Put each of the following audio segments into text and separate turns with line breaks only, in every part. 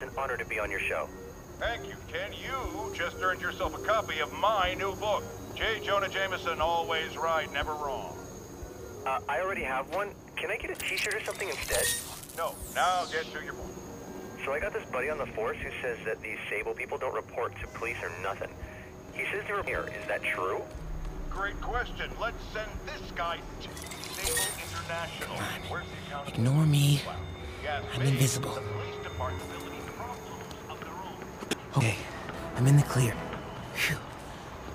an honor to be on your show.
Thank you, Ken. You just earned yourself a copy of my new book. J. Jonah Jameson, always right, never wrong.
Uh, I already have one. Can I get a t-shirt or something instead?
No, now get to your point.
So I got this buddy on the force who says that these Sable people don't report to police or nothing. He says they're here. Is that true?
Great question. Let's send this guy to Sable International. Where's the?
Ignore me.
Yes,
I'm
me.
invisible.
The police department will need problems of their own.
Okay, I'm in the clear. Phew.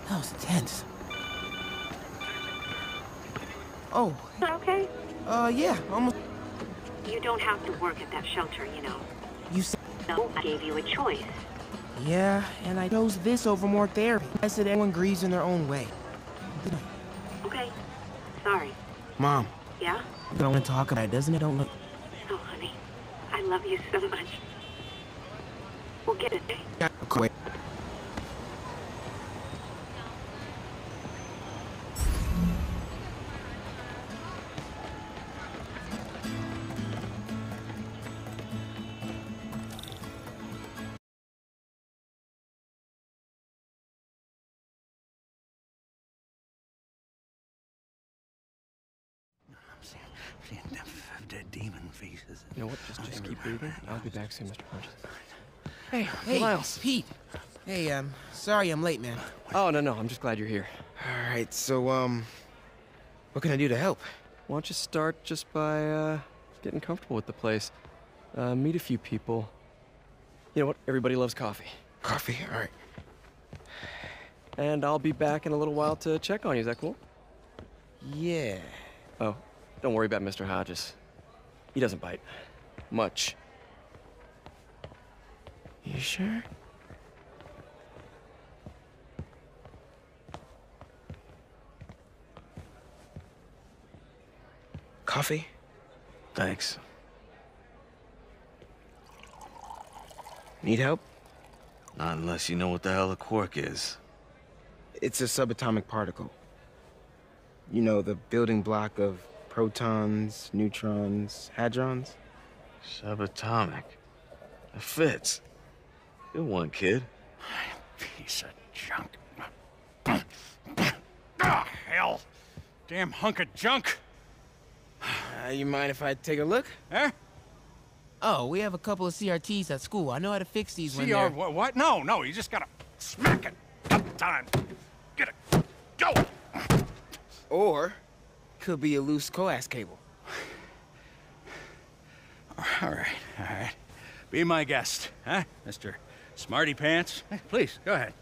That was intense. Oh,
Okay.
uh, yeah, almost.
You don't have to work at that shelter, you know.
You said.
No, I gave you a choice.
Yeah, and I chose this over more therapy. I said everyone grieves in their own way.
Okay. Sorry.
Mom,
Yeah?
I don't want to talk about it, doesn't it? Don't look.
Oh, honey. I love you so
dead demon faces.
You know what? Just, just keep breathing. I'll be back soon, Mr. Punch.
Hey, hey,
Miles.
Pete. Hey, um, sorry I'm late, man.
Oh, no, no. I'm just glad you're here.
All right, so, um, what can I do to help?
Why don't you start just by uh, getting comfortable with the place? Uh, meet a few people. You know what? Everybody loves coffee.
Coffee, all right.
And I'll be back in a little while to check on you. Is that cool?
Yeah.
Oh, don't worry about Mr. Hodges. He doesn't bite. Much.
You sure? Coffee?
Thanks.
Need help?
Not unless you know what the hell a quark is.
It's a subatomic particle. You know, the building block of protons, neutrons, hadrons.
Subatomic. It fits. Good one, kid.
Piece of junk. Ah, hell. Damn hunk of junk.
Uh, you mind if I take a look?
Huh?
Oh, we have a couple of CRTs at school. I know how to fix these when
CR,
they're...
what, what? No, no, you just gotta smack it. Couple times. Get it. Go.
Or, could be a loose coax cable.
All right, all right. Be my guest, huh, Mr. Smarty Pants? Please, go ahead.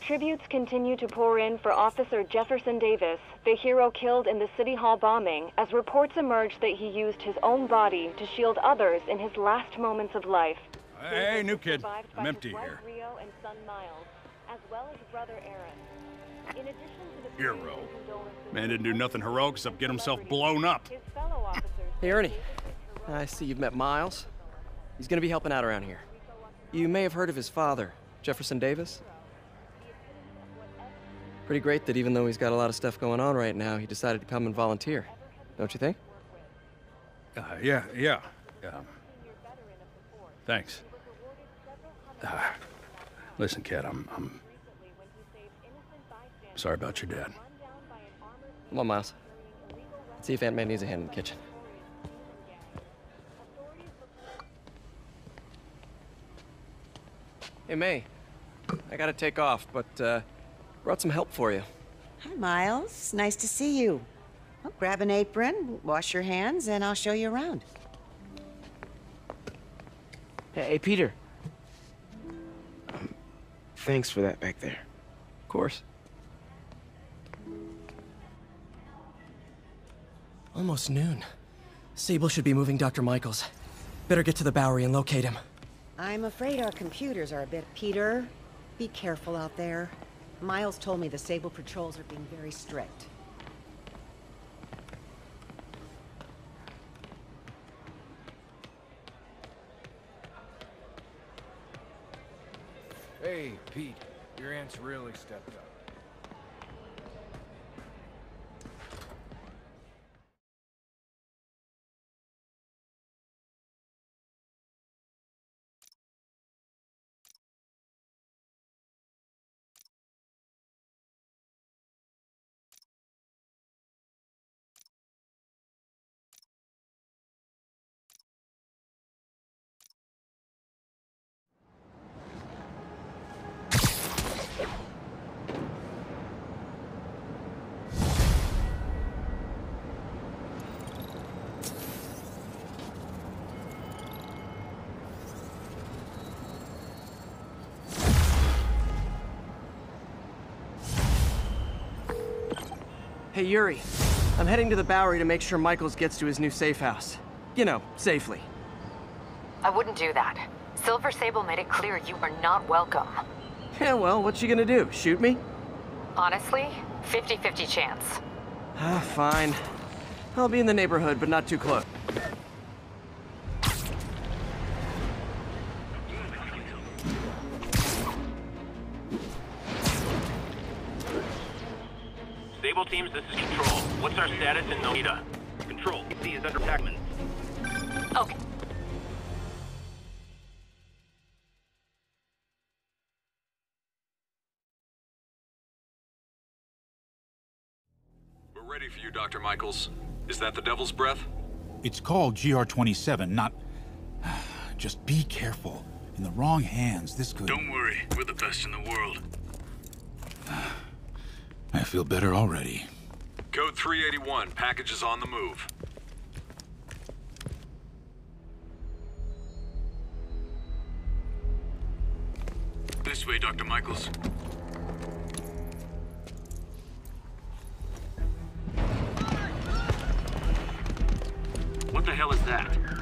Tributes continue to pour in for Officer Jefferson Davis, the hero killed in the City Hall bombing, as reports emerge that he used his own body to shield others in his last moments of life.
Hey,
Davis
new kid. I'm empty here.
Rio and son Miles, as well as brother Aaron. In addition to the
Hero.
prayers and condolences
Man didn't do nothing heroic except get himself blown up.
His fellow officers
Hey, Ernie. I see you've met Miles. He's gonna be helping out around here. You may have heard of his father, Jefferson Davis. Pretty great that even though he's got a lot of stuff going on right now, he decided to come and volunteer. Don't you think?
Uh, yeah, yeah. Um, thanks. Uh, listen, kid, I'm, I'm sorry about your dad.
Come on, Miles. Let's see if Aunt May needs a hand in the kitchen. Hey, May. I gotta take off, but uh, brought some help for you.
Hi, Miles. Nice to see you. Well, grab an apron, wash your hands, and I'll show you around.
Hey, hey, Peter. Thanks for that back there.
Of course. Almost noon. Sable should be moving Dr. Michaels. Better get to the Bowery and locate him.
I'm afraid our computers are a bit... Peter, be careful out there. Miles told me the Sable patrols are being very strict.
Hey, Pete, your aunt's really stepped up.
Hey, Yuri. I'm heading to the Bowery to make sure Michaels gets to his new safe house. You know, safely.
I wouldn't do that. Silver Sable made it clear you are not welcome.
Yeah, well, what's she gonna do? Shoot me?
Honestly, 50-50 chance.
Ah, fine. I'll be in the neighborhood, but not too close.
Teams, this is Control. What's our status in Nomita? Control, C is under attackman.
Okay.
We're ready for you, Dr. Michaels. Is that the Devil's Breath?
It's called GR-27, not... Just be careful. In the wrong hands, this could...
Don't worry, we're the best in the world.
I feel better already.
Code 381, package is on the move.
This way, Dr. Michaels.
What the hell is that?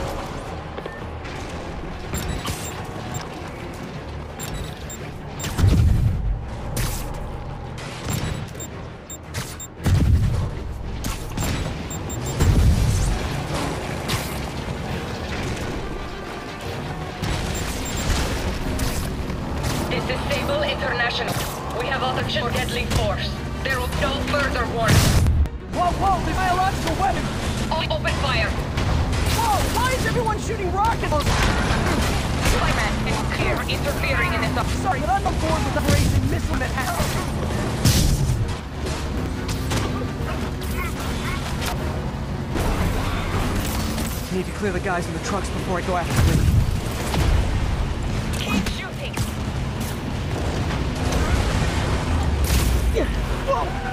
Need to clear the guys in the trucks before I go after.
Keep shooting. Target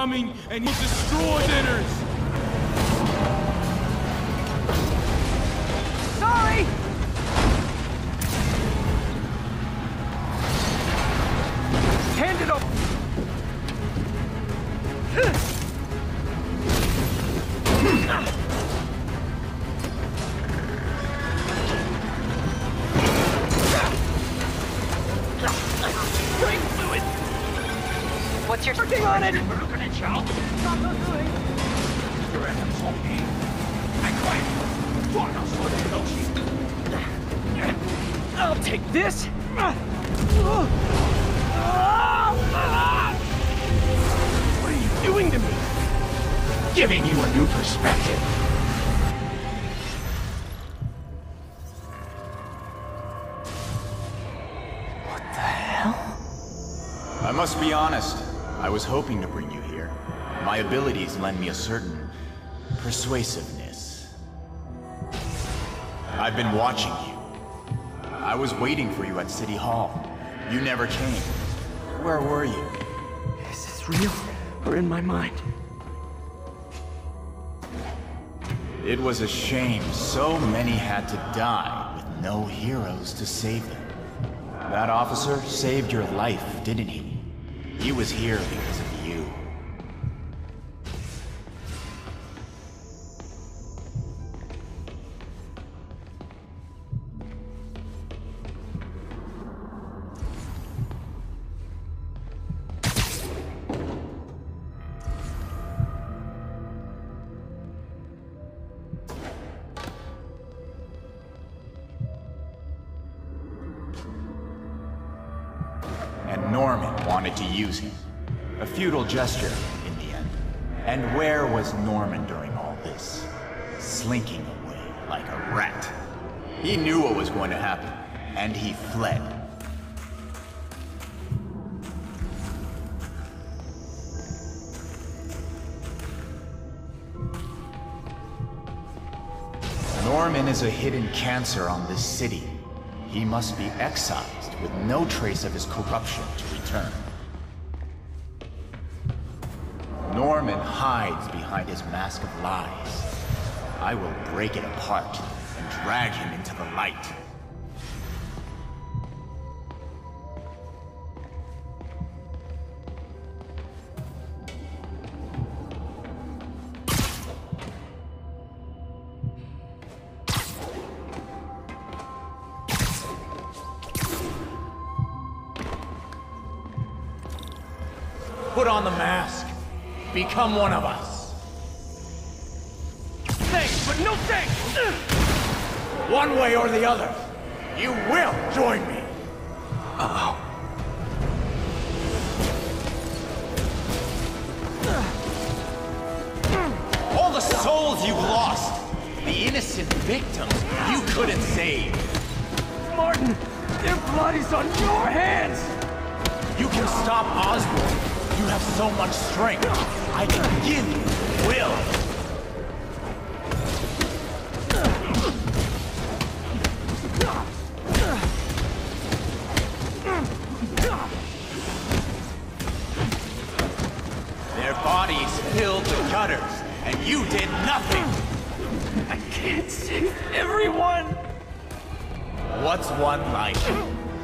coming, and he'll destroy sinners.
Sorry! Take this.
What
are you doing to me?
Giving you a new perspective.
What the hell? I must be honest. I was hoping to bring you here. My abilities lend me a certain persuasiveness. I've been watching you. I was waiting for you at City Hall. You never came. Where were you?
Is this real or in my mind?
It was a shame so many had to die with no heroes to save them. That officer saved your life, didn't he? He was here because of you. Wanted to use him. A futile gesture, in the end. And where was Norman during all this? Slinking away like a rat. He knew what was going to happen, and he fled. Norman is a hidden cancer on this city. He must be excised with no trace of his corruption to return. Norman hides behind his mask of lies. I will break it apart and drag him into the light. Put on the mask. Become one of us.
Thanks, but no thanks!
One way or the other, you will join me.
Uh-oh.
All the souls you've lost, the innocent victims you couldn't save.
Martin, their blood is on your hands!
You can stop Osborn. You have so much strength. I can give you will. Their bodies filled the gutters, and you did nothing.
I can't save everyone!
What's one life?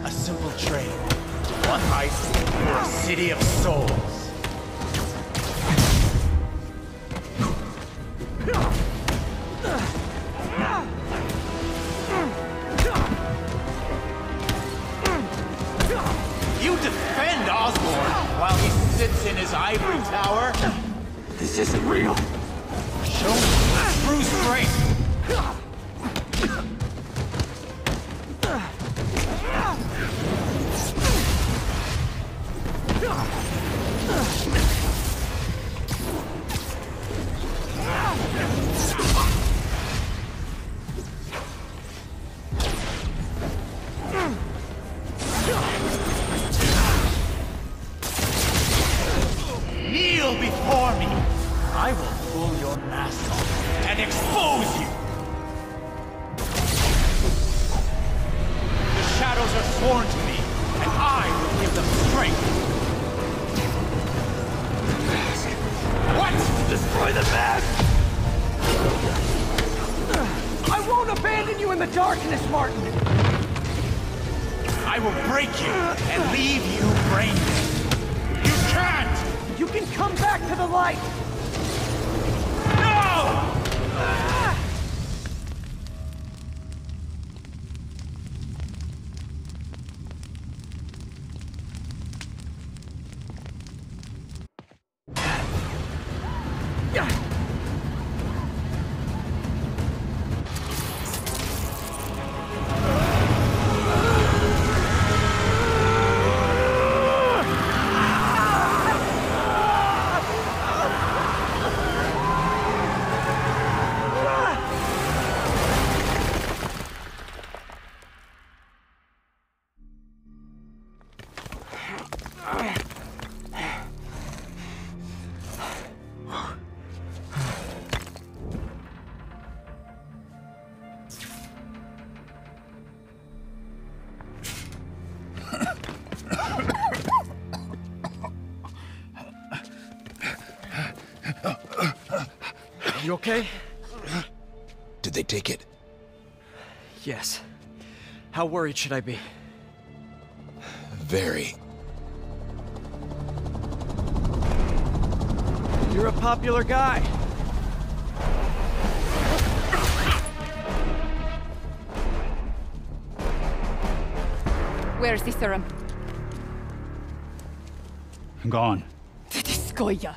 A simple train. One life for a city of souls. You defend Osborn while he sits in his ivory tower?
This isn't real.
Show me true strength. I will pull your mask off and expose you. The shadows are sworn to me, and I will give them strength.
Mask.
What?
Destroy the mask! I won't abandon you in the darkness, Martin!
I will break you and leave you brainless. You can't!
You can come back to the light!
Thank
you. Okay?
Did they take it?
Yes. How worried should I be?
Very.
You're a popular guy.
Where's the serum?
I'm Gone.
This Goya.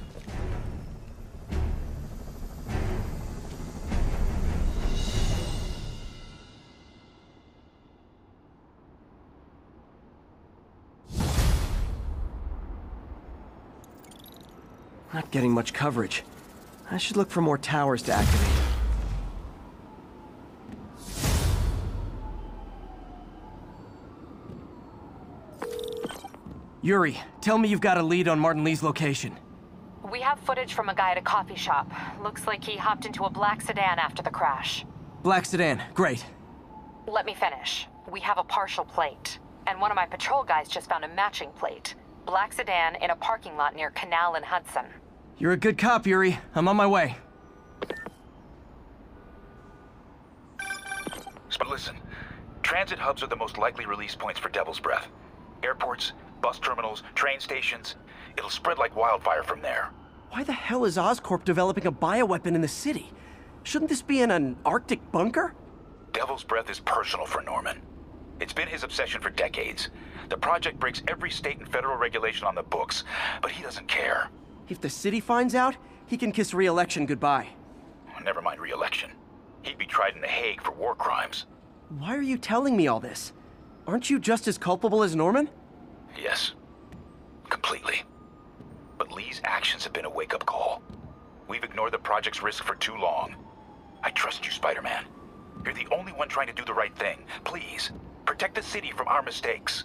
Not getting much coverage. I should look for more towers to activate. Yuri, tell me you've got a lead on Martin Li's location.
We have footage from a guy at a coffee shop. Looks like he hopped into a black sedan after the crash.
Black sedan, great.
Let me finish. We have a partial plate. And one of my patrol guys just found a matching plate. Black sedan in a parking lot near Canal and Hudson.
You're a good cop, Yuri. I'm on my way.
But listen, transit hubs are the most likely release points for Devil's Breath. Airports, bus terminals, train stations. It'll spread like wildfire from there.
Why the hell is Oscorp developing a bioweapon in the city? Shouldn't this be in an Arctic bunker?
Devil's Breath is personal for Norman. It's been his obsession for decades. The project breaks every state and federal regulation on the books, but he doesn't care.
If the city finds out, he can kiss re-election goodbye.
Oh, never mind re-election. He'd be tried in The Hague for war crimes.
Why are you telling me all this? Aren't you just as culpable as Norman?
Yes. Completely. But Li's actions have been a wake-up call. We've ignored the project's risk for too long. I trust you, Spider-Man. You're the only one trying to do the right thing. Please, protect the city from our mistakes.